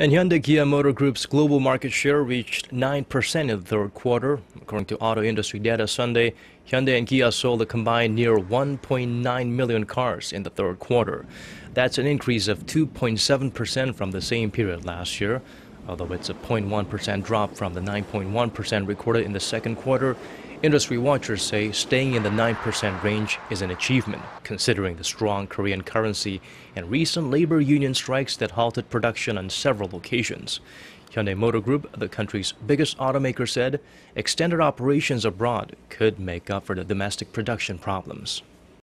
And Hyundai Kia Motor Group's global market share reached 9% in the third quarter. According to auto industry data Sunday, Hyundai and Kia sold a combined near 1.9 million cars in the third quarter. That's an increase of 2.7% from the same period last year. Although it's a 0.1% drop from the 9.1% recorded in the second quarter, Industry watchers say staying in the 9% range is an achievement, considering the strong Korean currency and recent labor union strikes that halted production on several occasions. Hyundai Motor Group, the country's biggest automaker, said extended operations abroad could make up for the domestic production problems.